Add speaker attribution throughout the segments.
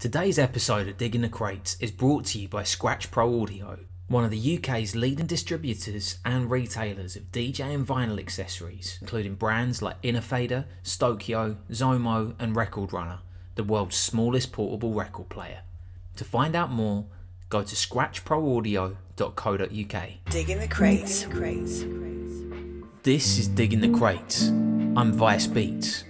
Speaker 1: Today's episode of Digging the Crates is brought to you by Scratch Pro Audio, one of the UK's leading distributors and retailers of DJ and vinyl accessories, including brands like Innofader, Stokyo, Zomo, and Record Runner, the world's smallest portable record player. To find out more, go to scratchproaudio.co.uk.
Speaker 2: Digging the crates.
Speaker 1: This is Digging the Crates. I'm Vice Beats.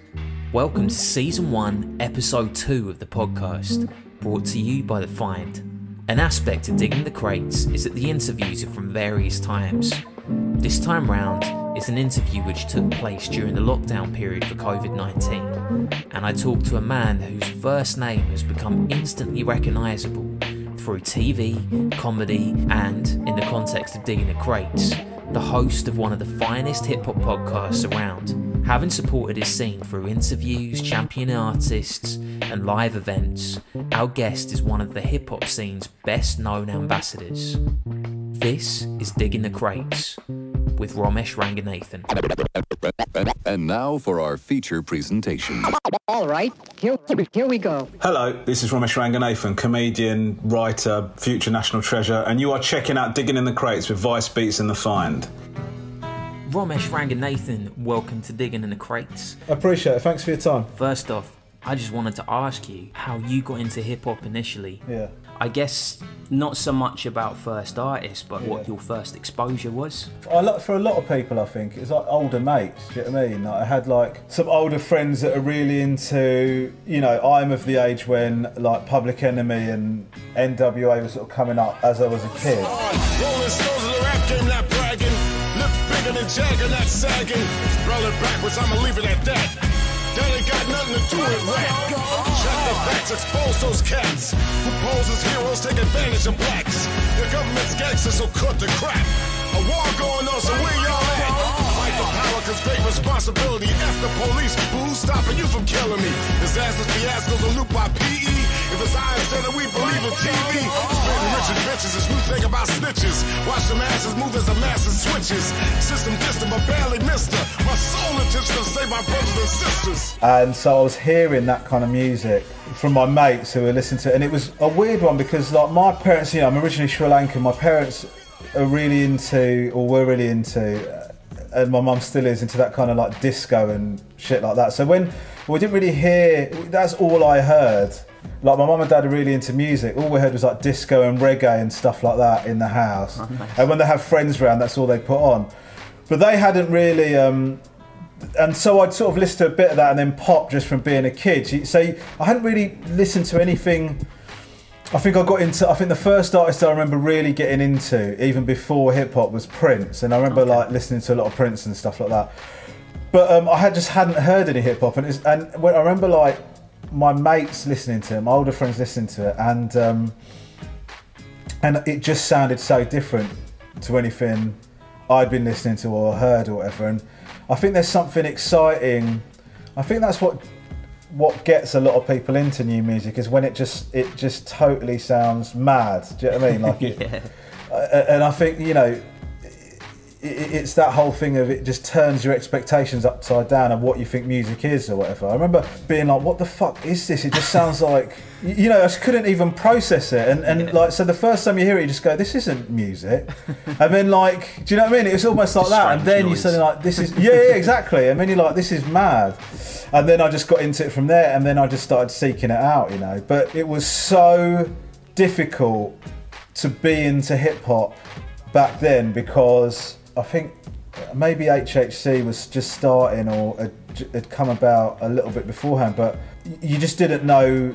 Speaker 1: Welcome to Season 1, Episode 2 of the podcast, brought to you by The Find. An aspect of Digging the Crates is that the interviews are from various times. This time round is an interview which took place during the lockdown period for COVID 19, and I talked to a man whose first name has become instantly recognisable through TV, comedy, and, in the context of Digging the Crates, the host of one of the finest hip hop podcasts around. Having supported his scene through interviews, championing artists, and live events, our guest is one of the hip hop scene's best known ambassadors. This is Digging the Crates with Romesh Ranganathan.
Speaker 3: And now for our feature presentation.
Speaker 4: All right, here, here we go.
Speaker 5: Hello, this is Romesh Ranganathan, comedian, writer, future national treasure, and you are checking out Digging in the Crates with Vice Beats and The Find.
Speaker 1: Romesh Ranganathan, welcome to Digging in the Crates.
Speaker 5: I appreciate it. Thanks for your time.
Speaker 1: First off, I just wanted to ask you how you got into hip hop initially.
Speaker 5: Yeah.
Speaker 1: I guess not so much about first artists, but what your first exposure was.
Speaker 5: For a lot of people, I think it's like older mates. Do you know what I mean? Like I had like some older friends that are really into. You know, I'm of the age when like Public Enemy and NWA was sort of coming up as I was a kid.
Speaker 6: Rolling nothing to do with rap. Shut the facts, expose those cats who pose heroes, take advantage of blacks. The government's gangsters, so cut the crap. A war going on, so where y'all at? Fight for power, cause great responsibility. F the police, who's stopping you from killing me? Disasters, fiascos, a loop by PE. If it's we believe in TV. Rich and is new thing about snitches. Watch the masses move as the masses switches. System distant, but barely missed her. My soul to save my brothers and sisters.
Speaker 5: And so I was hearing that kind of music from my mates who were listening to it. And it was a weird one because, like, my parents, you know, I'm originally Sri Lankan. My parents are really into, or were really into, uh, and my mum still is into that kind of like disco and shit like that. So when we didn't really hear, that's all I heard. Like, my mum and dad are really into music. All we heard was like disco and reggae and stuff like that in the house. And when they have friends around, that's all they put on. But they hadn't really. Um, and so I'd sort of listen to a bit of that and then pop just from being a kid. So I hadn't really listened to anything. I think I got into. I think the first artist I remember really getting into, even before hip hop, was Prince, and I remember like listening to a lot of Prince and stuff like that. But um, I had just hadn't heard any hip hop, and and when I remember like my mates listening to it, my older friends listening to it, and um, and it just sounded so different to anything I'd been listening to or heard or whatever. And I think there's something exciting. I think that's what what gets a lot of people into new music is when it just it just totally sounds mad. Do you know what I mean? Like it, uh, and I think you know it, it's that whole thing of it just turns your expectations upside down of what you think music is or whatever. I remember being like, "What the fuck is this?" It just sounds like you know I just couldn't even process it. And and like so, the first time you hear it, you just go, "This isn't music." and then like, do you know what I mean? It was almost like that. And then you
Speaker 1: noise.
Speaker 5: suddenly like, "This is yeah, yeah, exactly." And then you're like, "This is mad." And then I just got into it from there, and then I just started seeking it out, you know. But it was so difficult to be into hip hop back then because I think maybe HHC was just starting or had, had come about a little bit beforehand, but you just didn't know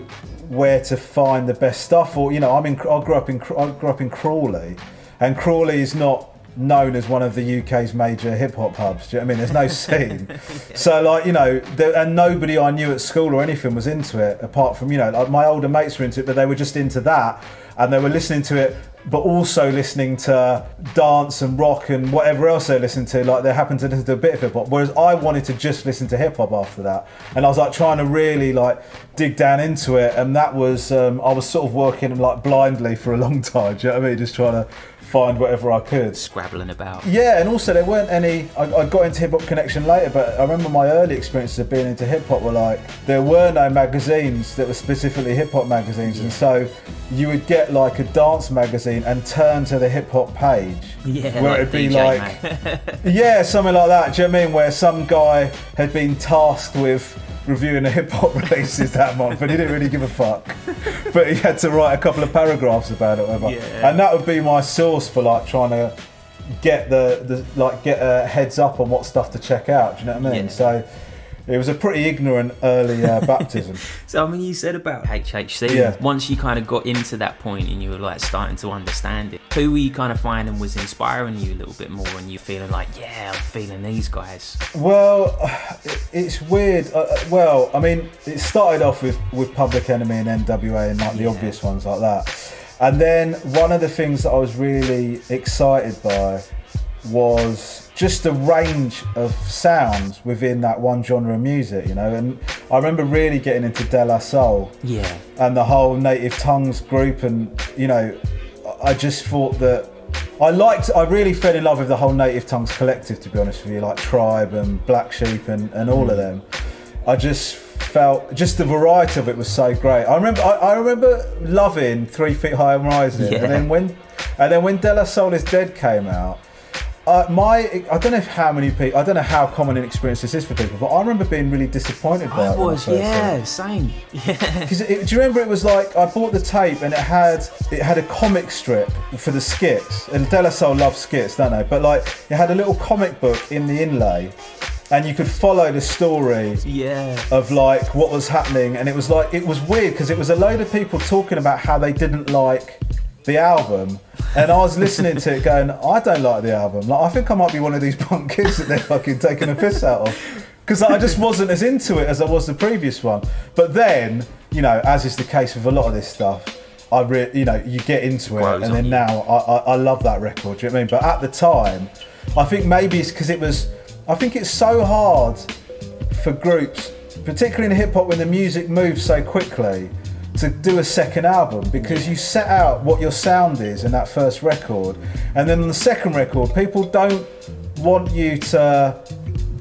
Speaker 5: where to find the best stuff. Or you know, I'm in, I grew up in I grew up in Crawley, and Crawley is not known as one of the UK's major hip hop hubs. Do you know what I mean? There's no scene. So like you know, there, and nobody I knew at school or anything was into it apart from you know like my older mates were into it, but they were just into that, and they were listening to it but also listening to dance and rock and whatever else they listen to. Like they happened to listen to a bit of hip hop, whereas I wanted to just listen to hip hop after that, and I was like trying to really like dig down into it, and that was um, I was sort of working like blindly for a long time. Do you know what I mean? Just trying to find whatever I could.
Speaker 1: Scrabbling about.
Speaker 5: Yeah, and also there weren't any. I, I got into Hip Hop Connection later, but I remember my early experiences of being into hip hop were like there were no magazines that were specifically hip hop magazines, and so you would get like a dance magazine and turn to the hip hop page,
Speaker 1: Yeah,
Speaker 5: where
Speaker 1: like
Speaker 5: it'd be
Speaker 1: DJ
Speaker 5: like yeah, something like that. Do you know what I mean? Where some guy had been tasked with reviewing the hip hop releases that month, and he didn't really give a fuck. But he had to write a couple of paragraphs about it, whatever.
Speaker 1: Yeah.
Speaker 5: And that would be my source for like trying to get the, the like get a heads up on what stuff to check out. Do you know what I mean?
Speaker 1: Yeah.
Speaker 5: So it was a pretty ignorant early uh, baptism.
Speaker 1: So I mean, you said about HHC.
Speaker 5: Yeah.
Speaker 1: Once you kind of got into that point and you were like starting to understand it, who were you kind of finding was inspiring you a little bit more, and you feeling like, yeah, I'm feeling these guys.
Speaker 5: Well, it's weird. Uh, uh, well, I mean, it started off with, with Public Enemy and NWA and like the
Speaker 1: Yeah.
Speaker 5: obvious ones like that. And then one of the things that I was really excited by was just the range of sounds within that one genre of music, you know. And I remember really getting into De La Soul
Speaker 1: Yeah.
Speaker 5: and the whole native tongues group and you know i just thought that i liked i really fell in love with the whole native tongues collective to be honest with you like tribe and black sheep and, and all of mm. them i just felt just the variety of it was so great i remember i, I remember loving three feet high and rising
Speaker 1: Yeah.
Speaker 5: and then when and then when de la soul is dead came out uh, my, I don't know how many people, I don't know how common an experience this is for people, but I remember being really disappointed by
Speaker 1: I
Speaker 5: it.
Speaker 1: was,
Speaker 5: heard it.
Speaker 1: yeah, same. Yeah.
Speaker 5: Because do you remember it was like I bought the tape and it had it had a comic strip for the skits. And De La Soul loves skits, don't they? But like it had a little comic book in the inlay, and you could follow the story
Speaker 1: Yeah.
Speaker 5: of like what was happening. And it was like it was weird because it was a load of people talking about how they didn't like the album. And I was listening to it going, I don't like the album. Like I think I might be one of these punk kids that they're fucking taking a piss out of. Because I just wasn't as into it as I was the previous one. But then, you know, as is the case with a lot of this stuff, I re- you know, you get into it,
Speaker 1: Grows
Speaker 5: and then
Speaker 1: you.
Speaker 5: now I, I, I love that record. Do you know what I mean? But at the time, I think maybe it's because it was. I think it's so hard for groups, particularly in hip hop, when the music moves so quickly, to do a second album because you set out what your sound is in that first record, and then on the second record, people don't want you to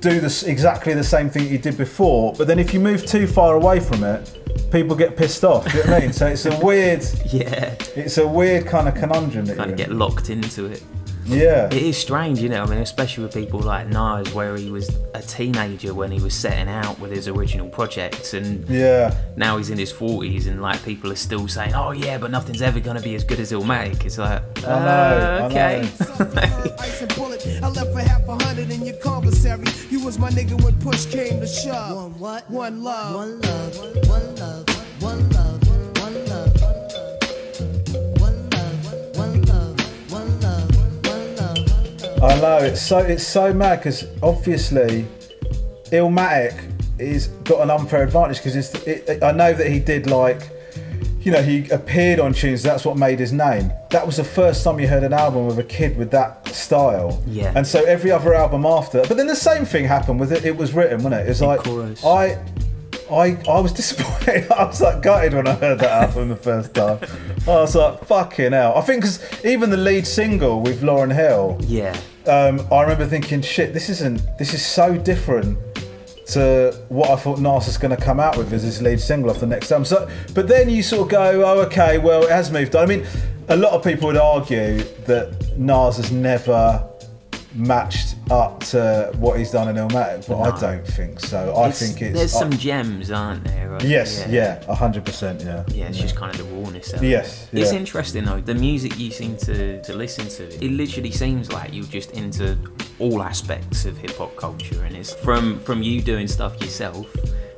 Speaker 5: do this exactly the same thing you did before. But then if you move too far away from it, people get pissed off. Do you know what I mean? So it's a weird,
Speaker 1: Yeah.
Speaker 5: it's a weird kind of conundrum. That
Speaker 1: Kind of get locked into it.
Speaker 5: Yeah.
Speaker 1: It is strange, you know. I mean, especially with people like Nas, where he was a teenager when he was setting out with his original projects, and
Speaker 5: Yeah.
Speaker 1: now he's in his forties, and like people are still saying, "Oh yeah, but nothing's ever gonna be as good as Illmatic." It's like,
Speaker 5: I know,
Speaker 1: uh, okay.
Speaker 2: Ice and bullet. I left for half a hundred in your commissary. You was my nigga when push came to shove.
Speaker 7: One what?
Speaker 2: One love.
Speaker 7: One love. One love. One love.
Speaker 5: I know it's so it's so mad because obviously, Illmatic is got an unfair advantage because it's. It, it- I know that he did like, you know, he appeared on tunes. That's what made his name. That was the first time you heard an album with a kid with that style.
Speaker 1: Yeah.
Speaker 5: And so every other album after, but then the same thing happened with it. It was written, wasn't it? It's like. I. I, I was disappointed. I was like gutted when I heard that album the first time. I was like, fucking hell. I think because even the lead single with Lauryn Hill,
Speaker 1: Yeah.
Speaker 5: Um, I remember thinking, shit, this isn't, this is so different to what I thought Nas was going to come out with as his lead single off the next album. So, but then you sort of go, oh, okay, well, it has moved on. I mean, a lot of people would argue that Nas has never matched up to what he's done in Illmatic, but I don't think so. I
Speaker 1: It's-
Speaker 5: think it's.
Speaker 1: there's some gems, aren't there? right?
Speaker 5: yes, yeah, a hundred percent, yeah.
Speaker 1: Yeah, it's just kind of the rawness of
Speaker 5: Yes,
Speaker 1: it. It's interesting though, the music you seem to, to listen to, it literally seems like you're just into all aspects of hip hop culture and it's from from you doing stuff yourself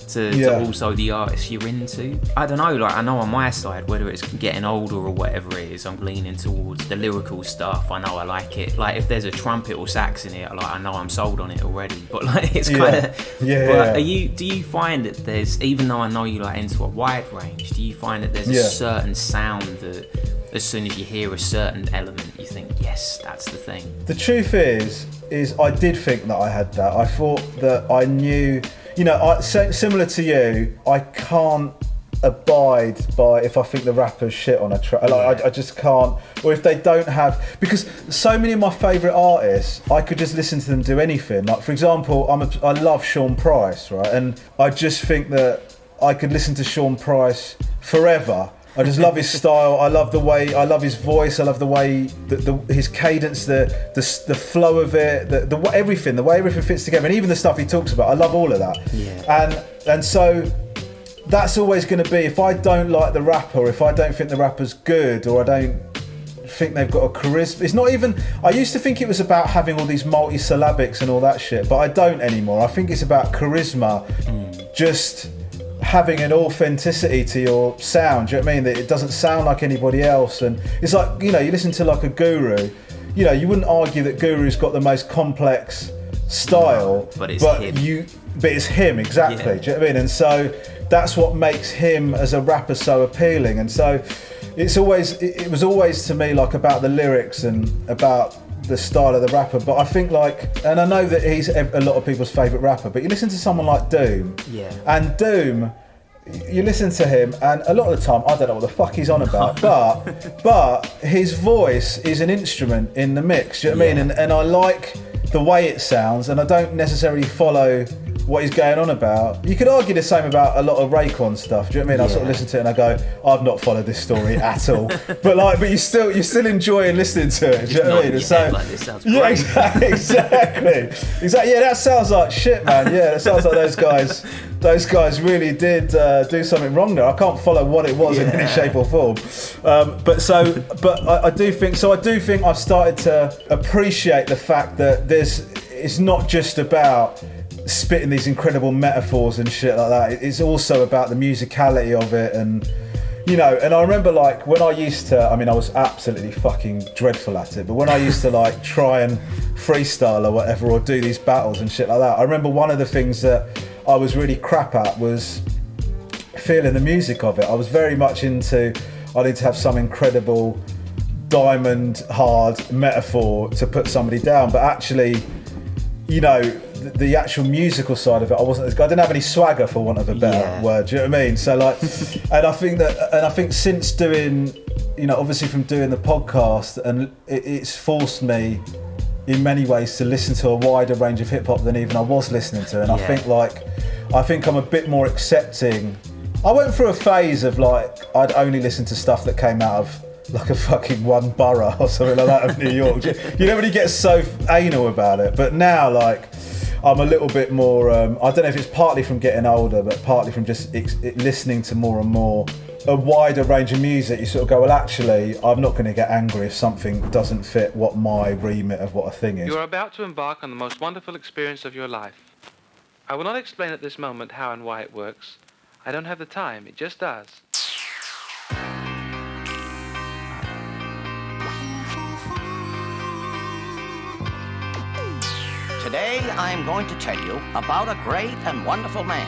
Speaker 1: to,
Speaker 5: Yeah.
Speaker 1: to also the artists you're into. I don't know, like I know on my side, whether it's getting older or whatever it is, I'm leaning towards the lyrical stuff. I know I like it. Like if there's a trumpet or sax in it, like I know I'm sold on it already. But like it's
Speaker 5: Yeah.
Speaker 1: kind of
Speaker 5: Yeah,
Speaker 1: But
Speaker 5: yeah.
Speaker 1: are you do you find that there's even though I know you like into a wide range, do you find that there's a certain sound that As soon as you hear a certain element, you think, yes, that's the thing.
Speaker 5: The truth is, is I did think that I had that. I thought that I knew, you know, I, so, similar to you, I can't abide by if I think the rapper's shit on a track. Like, I, I just can't, or if they don't have, because so many of my favourite artists, I could just listen to them do anything. Like for example, I'm a, I love Sean Price, right, and I just think that I could listen to Sean Price forever. I just love his style. I love the way. I love his voice. I love the way the, the his cadence, the the, the flow of it, the, the everything, the way everything fits together, and even the stuff he talks about. I love all of that.
Speaker 1: Yeah.
Speaker 5: And and so that's always going to be if I don't like the rapper, if I don't think the rapper's good, or I don't think they've got a charisma. It's not even. I used to think it was about having all these multi-syllabics and all that shit, but I don't anymore. I think it's about charisma, hmm. just having an authenticity to your sound. Do you know what I mean? That it doesn't sound like anybody else, and it's like you know, you listen to like a guru. You know, you wouldn't argue that Guru's got the most complex style,
Speaker 1: but it's him.
Speaker 5: you, but it's him exactly.
Speaker 1: Yeah.
Speaker 5: Do you know what I mean? And so that's what makes him as a rapper so appealing. And so it's always it was always to me like about the lyrics and about the style of the rapper. But I think like, and I know that he's a lot of people's favourite rapper. But you listen to someone like Doom,
Speaker 1: Yeah.
Speaker 5: and Doom. You listen to him, and a lot of the time, I don't know what the fuck he's on about, but but his voice is an instrument in the mix. Do you know what I mean? And and I like the way it sounds, and I don't necessarily follow what he's going on about. You could argue the same about a lot of Raekwon stuff. Do you know what I mean? I sort of listen to it and I go, I've not followed this story at all. but like, but you still you still enjoying listening to it. Do you know what I mean?
Speaker 1: head like, "This sounds
Speaker 5: yeah, exactly, exactly, exactly. Yeah, that sounds like shit, man. Yeah, that sounds like those guys. Those guys really did uh, do something wrong there. I can't follow what it was in any shape or form. Um, but so, but I, I do think so. I do think I've started to appreciate the fact that there's. It's not just about spitting these incredible metaphors and shit like that. It's also about the musicality of it and. You know, and I remember like when I used to, I mean, I was absolutely fucking dreadful at it, but when I used to like try and freestyle or whatever, or do these battles and shit like that, I remember one of the things that I was really crap at was feeling the music of it. I was very much into, I need to have some incredible diamond hard metaphor to put somebody down, but actually, you know, the, the actual musical side of it, I wasn't. as- I didn't have any swagger, for want of a better
Speaker 1: Yeah.
Speaker 5: word. Do you know what I mean? So like, and I think that, and I think since doing, you know, obviously from doing the podcast, and it, it's forced me in many ways to listen to a wider range of hip hop than even I was listening to, and I think like, I think I'm a bit more accepting. I went through a phase of like I'd only listen to stuff that came out of like a fucking one borough or something like that of New York. you you never really get so anal about it, but now like I'm a little bit more. Um, I don't know if it's partly from getting older, but partly from just ex- listening to more and more a wider range of music. You sort of go, well, actually, I'm not going to get angry if something doesn't fit what my remit of what a thing is.
Speaker 8: You are about to embark on the most wonderful experience of your life. I will not explain at this moment how and why it works. I don't have the time, it just does.
Speaker 9: Today I'm going to tell you about a great and wonderful man.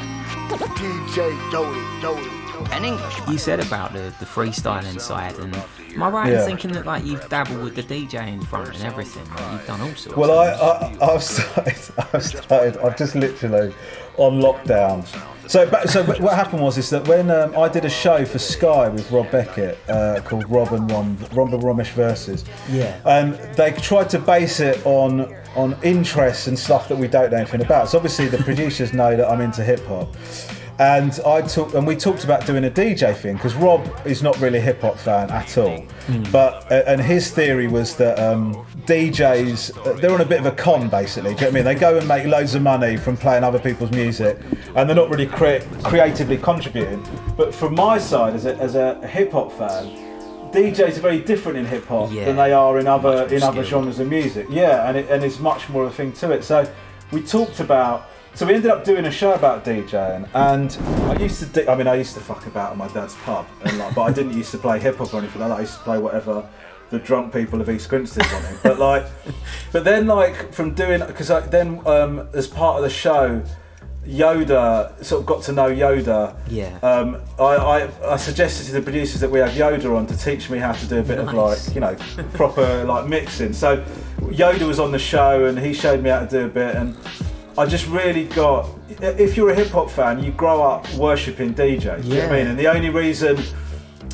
Speaker 6: DJ Jody, Jody.
Speaker 9: An Englishman.
Speaker 1: You said about the, the freestyling side, and am I right
Speaker 5: Yeah.
Speaker 1: in thinking that like you've dabbled with the DJing front and everything? Like, you've done all sorts.
Speaker 5: Well,
Speaker 1: of
Speaker 5: I, I, I've started. I've started. I've just literally on lockdown. So, ba- so what happened was is that when um, I did a show for Sky with Rob Beckett uh, called Rob and Rom, Rom and Romesh verses.
Speaker 1: Yeah.
Speaker 5: And they tried to base it on on interests and stuff that we don't know anything about. So obviously the producers know that I'm into hip hop. And I talked, and we talked about doing a DJ thing because Rob is not really a hip hop fan at all. But uh, and his theory was that um, DJs uh, they're on a bit of a con basically. Do you know what I mean? They go and make loads of money from playing other people's music, and they're not really crea- creatively contributing. But from my side, as a, as a hip hop fan, DJs are very different in hip hop
Speaker 1: Yeah.
Speaker 5: than they are in other in other
Speaker 1: skilled.
Speaker 5: genres of music. Yeah, and it, and it's much more of a thing to it. So we talked about. So we ended up doing a show about DJing, and I used to. I mean, I used to fuck about at my dad's pub, and like, but I didn't used to play hip hop or anything like that. I used to play whatever the drunk people of East Grinstead wanted. But like, but then like from doing because then um, as part of the show, Yoda sort of got to know Yoda.
Speaker 1: Yeah.
Speaker 5: Um, I, I, I suggested to the producers that we have Yoda on to teach me how to do a bit of like you know proper like mixing. So Yoda was on the show and he showed me how to do a bit and. I just really got. If you're a hip hop fan, you grow up worshipping DJs. Do you know what I mean? And the only reason,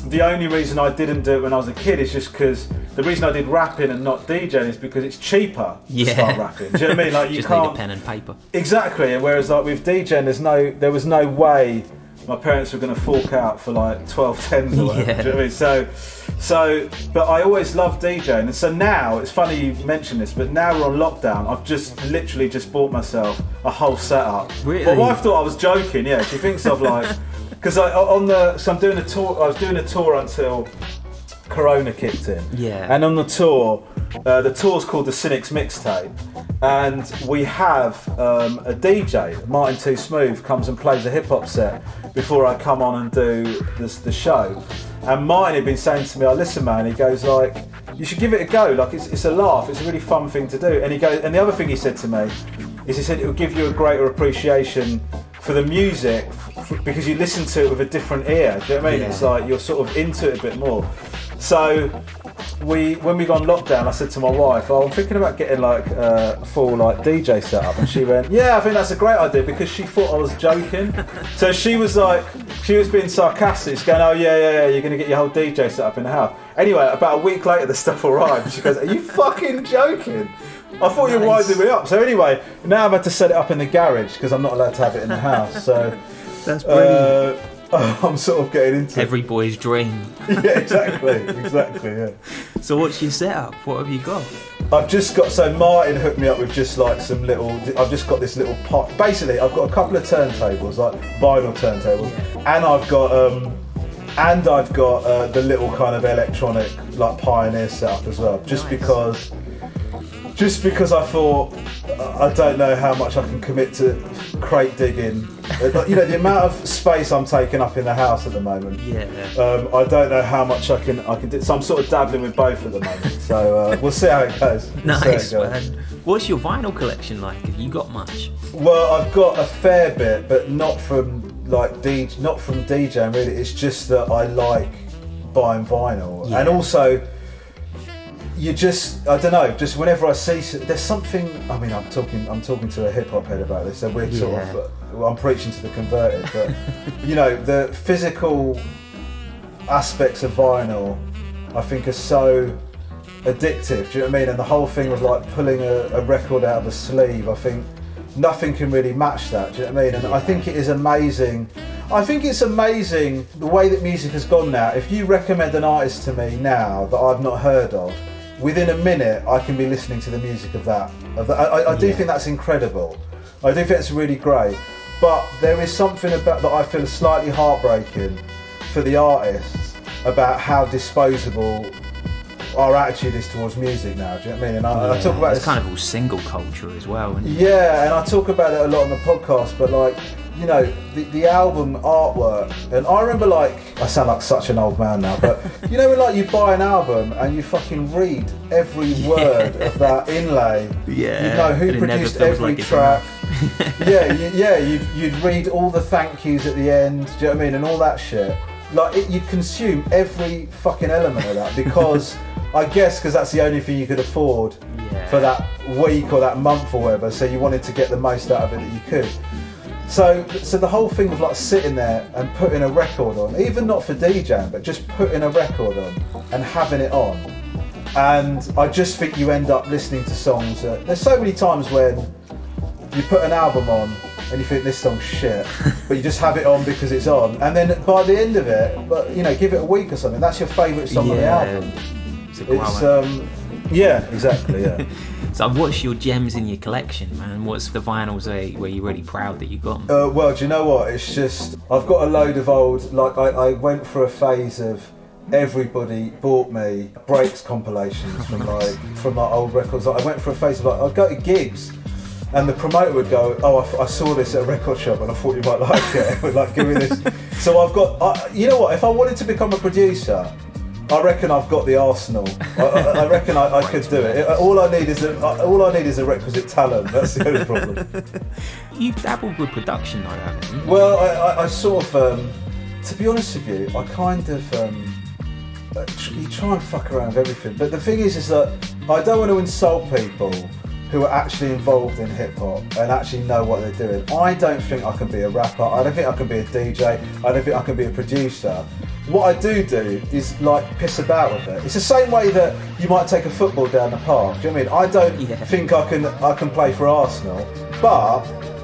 Speaker 5: the only reason I didn't do it when I was a kid is just because the reason I did rapping and not DJing is because it's cheaper
Speaker 1: Yeah.
Speaker 5: to start rapping. Do you know what I mean? Like you
Speaker 1: Just
Speaker 5: can't.
Speaker 1: need a pen and paper.
Speaker 5: Exactly. and Whereas like with DJing, there's no, there was no way my parents were going to fork out for like 1210s or whatever.
Speaker 1: Yeah.
Speaker 5: Do you know what I mean? So, so, but I always loved DJing, and so now it's funny you mentioned this, but now we're on lockdown. I've just literally just bought myself a whole setup.
Speaker 1: Really?
Speaker 5: My wife thought I was joking. Yeah, she thinks I've like, because I on the so I'm doing a tour. I was doing a tour until Corona kicked in.
Speaker 1: Yeah.
Speaker 5: And on the tour, uh, the tour's called the Cynics Mixtape, and we have um, a DJ, Martin Too Smooth, comes and plays a hip hop set before I come on and do this, the show. And Martin had been saying to me, "I listen, man." He goes like, "You should give it a go. Like it's, it's a laugh. It's a really fun thing to do." And he goes, and the other thing he said to me is, he said it will give you a greater appreciation for the music because you listen to it with a different ear. Do you know what I mean?
Speaker 1: Yeah.
Speaker 5: It's like you're sort of into it a bit more. So we, when we got on lockdown, I said to my wife, "Oh, I'm thinking about getting like uh, a full like DJ setup," and she went, "Yeah, I think that's a great idea," because she thought I was joking. so she was like, she was being sarcastic, she's going, "Oh yeah, yeah, yeah, you're gonna get your whole DJ setup in the house." Anyway, about a week later, the stuff arrived. She goes, "Are you fucking joking?" I thought you were
Speaker 1: Nice.
Speaker 5: winding me up. So anyway, now I've had to set it up in the garage because I'm not allowed to have it in the house. So
Speaker 1: That's
Speaker 5: uh, I'm sort of getting into
Speaker 1: Every boy's dream.
Speaker 5: yeah, exactly, exactly, yeah.
Speaker 1: So what's your setup? What have you got?
Speaker 5: I've just got so Martin hooked me up with just like some little. I've just got this little pot. Basically, I've got a couple of turntables, like vinyl turntables, and I've got um, and I've got uh, the little kind of electronic like Pioneer setup as well. Just
Speaker 1: Nice.
Speaker 5: because, just because I thought I don't know how much I can commit to crate digging. You know the amount of space I'm taking up in the house at the moment.
Speaker 1: Yeah.
Speaker 5: Um, I don't know how much I can I can do. So I'm sort of dabbling with both at the moment. So uh, we'll see how it goes. We'll
Speaker 1: Nice
Speaker 5: it goes.
Speaker 1: What's your vinyl collection like? Have you got much?
Speaker 5: Well, I've got a fair bit, but not from like DJ, not from DJing really. It's just that I like buying vinyl,
Speaker 1: Yeah.
Speaker 5: and also you just I don't know. Just whenever I see there's something. I mean, I'm talking I'm talking to a hip hop head about this, so we're sort of. uh, I'm preaching to the converted, but you know the physical aspects of vinyl, I think are so addictive. Do you know what I mean? And the whole thing of like pulling a, a record out of a sleeve, I think nothing can really match that. Do you know what I mean? And I think it is amazing. I think it's amazing the way that music has gone now. If you recommend an artist to me now that I've not heard of, within a minute I can be listening to the music of that. Of that. I, I, do
Speaker 1: Yeah.
Speaker 5: think that's incredible. I do think it's really great. But there is something about that I feel slightly heartbreaking for the artists about how disposable our attitude is towards music now. Do you know what I mean? And I, I talk about
Speaker 1: it's
Speaker 5: this
Speaker 1: kind of all single culture as well.
Speaker 5: Yeah, and I talk about it a lot on the podcast, but like, you know, the, the album artwork, and I remember like, I sound like such an old man now, but you know when like you buy an album and you fucking read every word of that inlay,
Speaker 1: Yeah,
Speaker 5: you know who
Speaker 1: and it never
Speaker 5: produced every
Speaker 1: like
Speaker 5: track. yeah, you, yeah, you'd, you'd read all the thank yous at the end, do you know what I mean, and all that shit. Like, it, you'd consume every fucking element of that because, I guess, because that's the only thing you could afford
Speaker 1: Yeah.
Speaker 5: for that week or that month or whatever. So you wanted to get the most out of it that you could. So, so the whole thing of like sitting there and putting a record on, even not for DJing, but just putting a record on and having it on. And I just think you end up listening to songs. That, there's so many times when you put an album on and you think this song's shit, but you just have it on because it's on, and then by the end of it, but you know, give it a week or something. That's your favourite song on the album.
Speaker 1: it's a
Speaker 5: It's um, yeah, exactly, yeah.
Speaker 1: So what's your gems in your collection, man? What's the vinyls where, where you're really proud that you got?
Speaker 5: Uh, well, do you know what? It's just I've got a load of old. Like I, I went through a phase of everybody bought me breaks compilations from like from like old records. Like, I went through a phase of like I'd go to gigs. And the promoter would go, "Oh, I saw this at a record shop, and I thought you might like it. Would like give me this." So I've got, I, you know what? If I wanted to become a producer, I reckon I've got the arsenal. I, I, I reckon I, I could do it. All I need is a, all I need is a requisite talent. That's the only problem.
Speaker 1: You've dabbled with production though, haven't you?
Speaker 5: Well, I, I, I sort of, um, to be honest with you, I kind of, um, you try and fuck around with everything. But the thing is, is that I don't want to insult people who are actually involved in hip hop and actually know what they're doing. I don't think I can be a rapper. I don't think I can be a DJ. I don't think I can be a producer. What I do do is like piss about with it. It's the same way that you might take a football down the park. Do you know what I mean? I don't
Speaker 1: Yeah.
Speaker 5: think I can I can play for Arsenal, but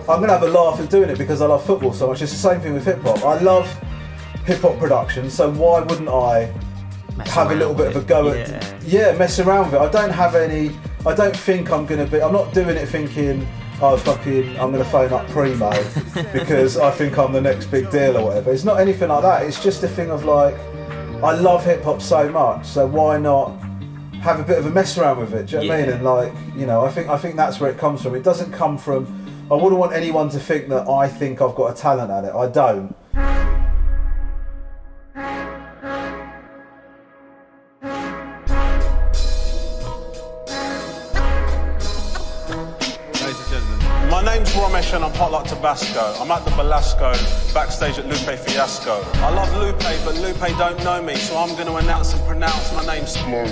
Speaker 5: I'm gonna have a laugh at doing it because I love football so much. It's the same thing with hip hop. I love hip hop production, so why wouldn't I
Speaker 1: Mess
Speaker 5: have a little bit of a go
Speaker 1: Yeah.
Speaker 5: at yeah, mess around with it. I don't have any. I don't think I'm gonna be. I'm not doing it thinking. Oh fucking! I'm gonna phone up Primo because I think I'm the next big deal or whatever. It's not anything like that. It's just a thing of like, I love hip hop so much, so why not have a bit of a mess around with it? Do you know what I mean? And like, you know, I think I think that's where it comes from. It doesn't come from. I wouldn't want anyone to think that I think I've got a talent at it. I don't.
Speaker 10: Tabasco. I'm at the Belasco, backstage at Lupe Fiasco. I love Lupe, but Lupe don't know me, so I'm gonna announce and pronounce my name slowly.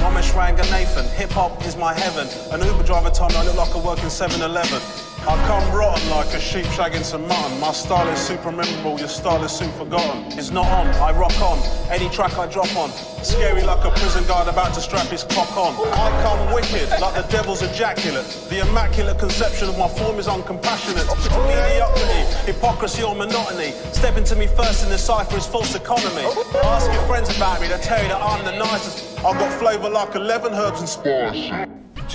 Speaker 10: Romesh Ranganathan, hip hop is my heaven. An Uber driver told me I look like I work in 7 Eleven. I come rotten like a sheep shagging some mutton. My style is super memorable, your style is soon forgotten. It's not on, I rock on, any track I drop on. Scary like a prison guard about to strap his cock on. I come wicked like the devil's ejaculate. The immaculate conception of my form is uncompassionate. Mediocrity, hypocrisy or monotony. Step into me first in the cipher is false economy. Ask your friends about me, they'll tell you that I'm the nicest. I've got flavour like 11 herbs and spice.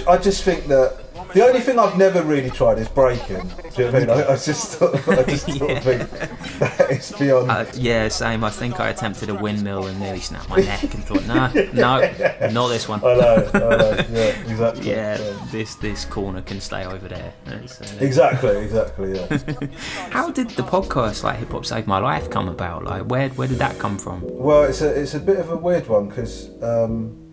Speaker 5: I just think that the only thing I've never really tried is breaking. Do you know what I mean? I, I just, I just think that is beyond.
Speaker 1: Uh, yeah, same. I think I attempted a windmill and nearly snapped my neck and thought, no, no, not this one.
Speaker 5: I know, I know, yeah, exactly.
Speaker 1: Yeah,
Speaker 5: yeah.
Speaker 1: this this corner can stay over there. Uh,
Speaker 5: Exactly, exactly, yeah.
Speaker 1: How did the podcast like Hip Hop Saved My Life come about? Like, where where did that come from?
Speaker 5: Well, it's a it's a bit of a weird one because um,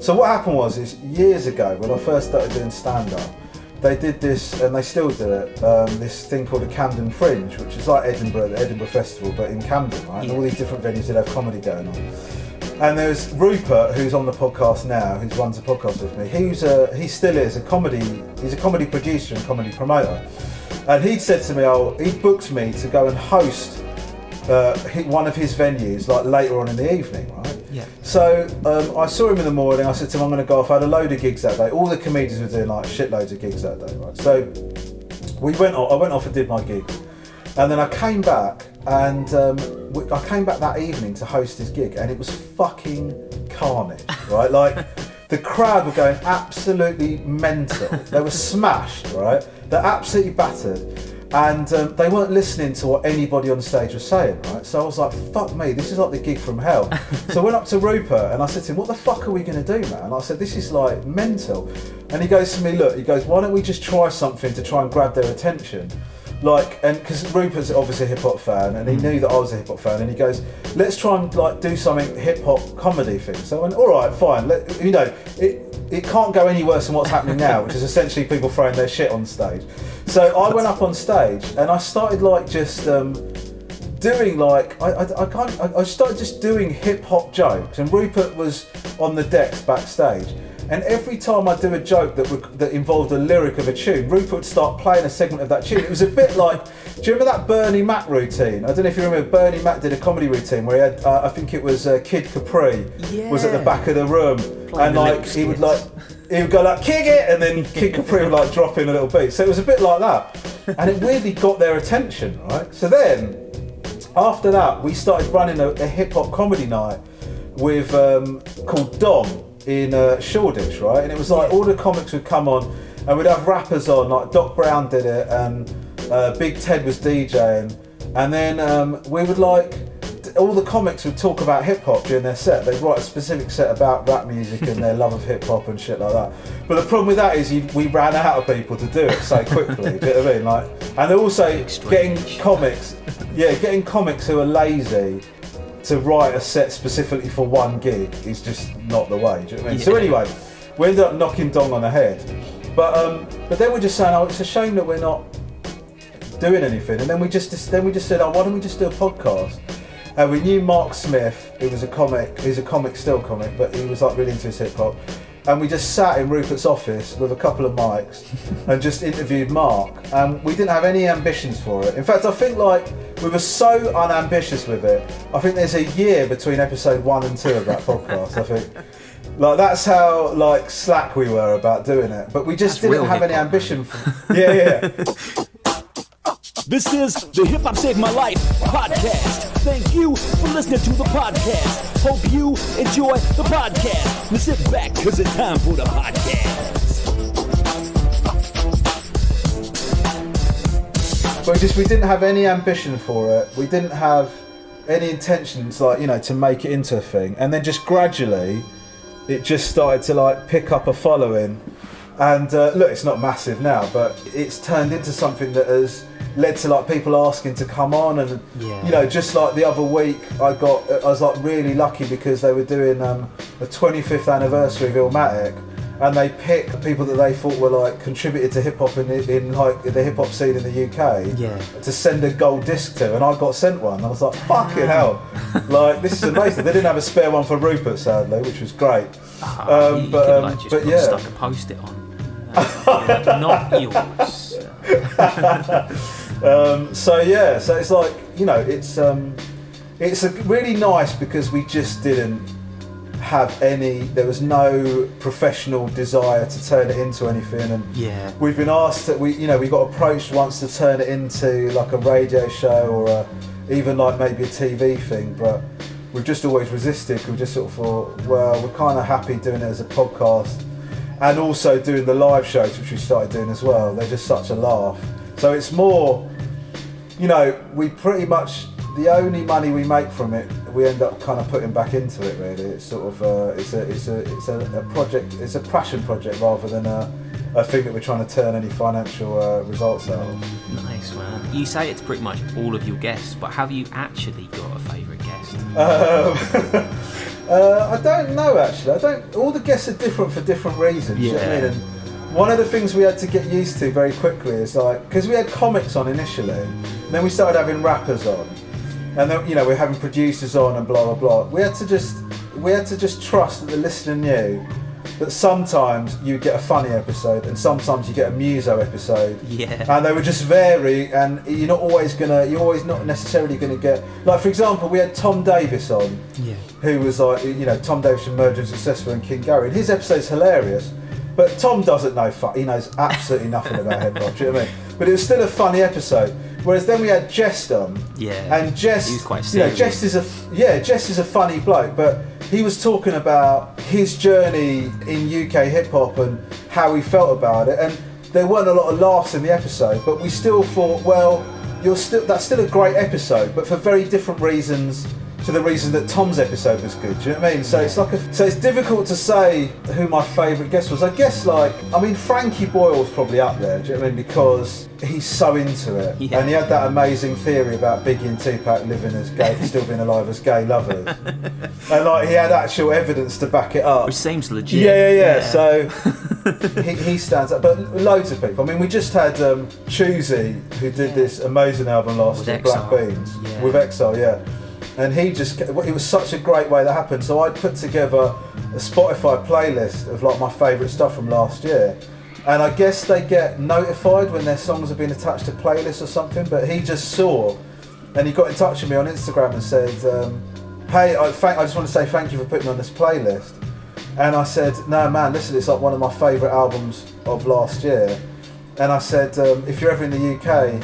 Speaker 5: so what happened was is years ago when I first started doing stand up, they did this and they still do it. Um, this thing called the Camden Fringe, which is like Edinburgh, the Edinburgh Festival, but in Camden, right? And all these different venues that have comedy going on. And there's Rupert, who's on the podcast now, who runs a podcast with me. He's a, he still is a comedy. He's a comedy producer and comedy promoter. And he'd said to me, "Oh, he booked me to go and host uh, one of his venues like later on in the evening, right?
Speaker 1: Yeah.
Speaker 5: So um, I saw him in the morning. I said to him, "I'm going to go off." I had a load of gigs that day. All the comedians were doing like shitloads of gigs that day, right? So we went off. I went off and did my gig, and then I came back, and um, we- I came back that evening to host his gig, and it was fucking carnage, right? Like. The crowd were going absolutely mental. They were smashed, right? They're absolutely battered and um, they weren't listening to what anybody on stage was saying, right? So I was like, "Fuck me, this is like the gig from hell." so I went up to Rupert and I said to him, "What the fuck are we going to do, man?" I said, "This is like mental," and he goes to me, "Look," he goes, "Why don't we just try something to try and grab their attention?" Like, and because Rupert's obviously a hip hop fan, and he knew that I was a hip hop fan, and he goes, "Let's try and like do something hip hop comedy thing." So I went, "All right, fine." Let, you know, it it can't go any worse than what's happening now, which is essentially people throwing their shit on stage. So I went up on stage and I started like just um, doing like I, I, I can't I, I started just doing hip hop jokes, and Rupert was on the decks backstage. And every time I do a joke that would, that involved a lyric of a tune, Rupert would start playing a segment of that tune. It was a bit like, do you remember that Bernie Mac routine? I don't know if you remember. Bernie Mac did a comedy routine where he had, uh, I think it was uh, Kid Capri, was at the back of the room, and
Speaker 1: the
Speaker 5: like he would like he would go like kick it, and then Kid Capri would like drop in a little beat. So it was a bit like that, and it weirdly got their attention, right? So then after that, we started running a, a hip hop comedy night with um, called Dom in uh, Shoreditch, right? And it was like all the comics would come on, and we'd have rappers on, like Doc Brown did it, and uh, Big Ted was DJing, and then um, we would like. All the comics would talk about hip hop during their set. They'd write a specific set about rap music and their love of hip hop and shit like that. But the problem with that is you, we ran out of people to do it so quickly. do you know what I mean? Like, and they're also getting comics. Yeah, getting comics who are lazy to write a set specifically for one gig is just not the way. Do you know what I mean? So anyway, we ended up knocking Dong on the head. But um, but then we're just saying, oh, it's a shame that we're not doing anything. And then we just then we just said, oh, why don't we just do a podcast? And we knew Mark Smith, who was a comic, he's a comic still comic, but he was like really into his hip hop. And we just sat in Rupert's office with a couple of mics and just interviewed Mark. And we didn't have any ambitions for it. In fact, I think like we were so unambitious with it. I think there's a year between episode one and two of that podcast. I think. Like that's how like slack we were about doing it, but we just
Speaker 1: That's
Speaker 5: didn't have any ambition. For, yeah, yeah.
Speaker 11: This is the Hip Hop Saved My Life podcast. Thank you for listening to the podcast. Hope you enjoy the podcast. Now sit back, cause it's time for the podcast.
Speaker 5: But just we didn't have any ambition for it. We didn't have any intentions, like you know, to make it into a thing. And then just gradually, it just started to like pick up a following. And uh, look, it's not massive now, but it's turned into something that has led to like people asking to come on. And
Speaker 1: Yeah.
Speaker 5: you know, just like the other week, I got I was like really lucky because they were doing um, the 25th anniversary of Illmatic. And they picked people that they thought were like contributed to hip hop in, in like the hip hop scene in the UK
Speaker 1: Yeah.
Speaker 5: to send a gold disc to, and I got sent one. I was like, fucking hell! like this is amazing. They didn't have a spare one for Rupert, sadly, which was great.
Speaker 1: Ah,
Speaker 5: Um, but, um,
Speaker 1: like just
Speaker 5: but yeah.
Speaker 1: stuck a post-it on. Uh, not yours.
Speaker 5: Um, so yeah, so it's like you know, it's um, it's a, really nice because we just didn't have any. There was no professional desire to turn it into anything, and
Speaker 1: Yeah.
Speaker 5: we've been asked that we, you know, we got approached once to turn it into like a radio show or a, even like maybe a TV thing, but we've just always resisted. We just sort of thought, well, we're kind of happy doing it as a podcast, and also doing the live shows, which we started doing as well. They're just such a laugh. So it's more, you know, we pretty much the only money we make from it, we end up kind of putting back into it. Really, it's sort of uh, it's a it's a it's a, a project. It's a passion project rather than a, a thing that we're trying to turn any financial uh, results out of.
Speaker 1: Nice man. You say it's pretty much all of your guests, but have you actually got a favourite guest?
Speaker 5: Um, uh, I don't know actually. I don't. All the guests are different for different reasons. you know what I
Speaker 1: Yeah.
Speaker 5: mean? And one of the things we had to get used to very quickly is like because we had comics on initially, then we started having rappers on, and then you know we're having producers on and blah blah blah. We had to just we had to just trust that the listener knew that sometimes you get a funny episode and sometimes you get a muso episode
Speaker 1: Yeah.
Speaker 5: and they would just vary and you're not always gonna you're always not necessarily gonna get like for example we had tom davis on
Speaker 1: Yeah.
Speaker 5: who was like you know tom davis from Murder in Successville and king gary and his episode's hilarious but tom doesn't know fu- he knows absolutely nothing about hip hop do you know what i mean but it was still a funny episode whereas then we had Jehst on
Speaker 1: Yeah.
Speaker 5: and Jehst
Speaker 1: He was quite
Speaker 5: you know
Speaker 1: serious.
Speaker 5: Jehst is a yeah Jehst is a funny bloke but he was talking about his journey in UK hip hop and how he felt about it and there weren't a lot of laughs in the episode but we still thought well you're still that's still a great episode but for very different reasons to the reason that Tom's episode was good. Do you know what I mean? So it's like a, so it's difficult to say who my favourite guest was. I guess like I mean Frankie Boyle Boyle's probably up there. Do you know what I mean? Because he's so into it,
Speaker 1: Yeah.
Speaker 5: and he had that amazing theory about Biggie and Tupac living as gay, still being alive as gay lovers, and like he had actual evidence to back it up.
Speaker 1: Which seems legit.
Speaker 5: Yeah, yeah, yeah.
Speaker 1: Yeah.
Speaker 5: So he, he stands up, but loads of people. I mean, we just had um, Choosey, who did this amazing album last
Speaker 1: With
Speaker 5: year, Black Beans,
Speaker 1: Yeah.
Speaker 5: with Exile, yeah. And he just, it was such a great way that happened. So I put together a Spotify playlist of like my favourite stuff from last year. And I guess they get notified when their songs have been attached to playlists or something. But he just saw, and he got in touch with me on Instagram and said, um, "Hey, I, thank, I just want to say thank you for putting me on this playlist." And I said, "No, man, listen, it's like one of my favourite albums of last year." And I said, um, "If you're ever in the UK,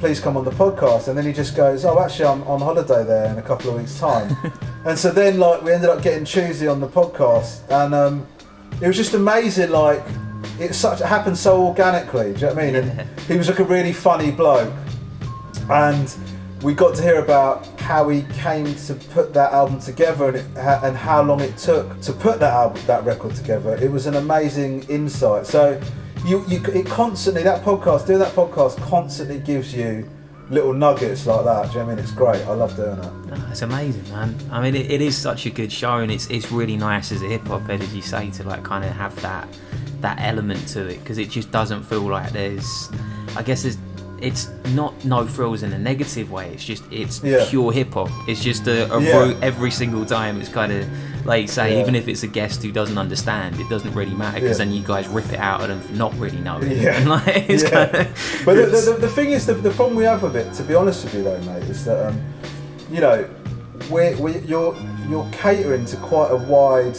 Speaker 5: please come on the podcast." And then he just goes, "Oh, actually, I'm on holiday there in a couple of weeks' time." and so then, like, we ended up getting Choosey on the podcast, and um, it was just amazing. Like, it such it happened so organically. Do you know what I mean? And he was like a really funny bloke, and we got to hear about how he came to put that album together and, it, and how long it took to put that album, that record together. It was an amazing insight. So you, you, it constantly that podcast, doing that podcast constantly gives you little nuggets like that. Do you know what I mean? It's great. I love doing it.
Speaker 1: Oh, it's amazing, man. I mean, it, it is such a good show, and it's it's really nice as a hip hop head, as you say, to like kind of have that that element to it because it just doesn't feel like there's. I guess there's. It's not no frills in a negative way. It's just it's
Speaker 5: Yeah.
Speaker 1: pure hip hop. It's just a, a
Speaker 5: Yeah.
Speaker 1: route every single time. It's kind of like say,
Speaker 5: Yeah.
Speaker 1: even if it's a guest who doesn't understand, it doesn't really matter because then you guys rip it out of them not really knowing.
Speaker 5: Yeah.
Speaker 1: And like, it's
Speaker 5: Yeah.
Speaker 1: kinda,
Speaker 5: But the, the, the, thing is, the, the problem we have with it, to be honest with you, though, mate, is that um, you know, we're, we you're you're catering to quite a wide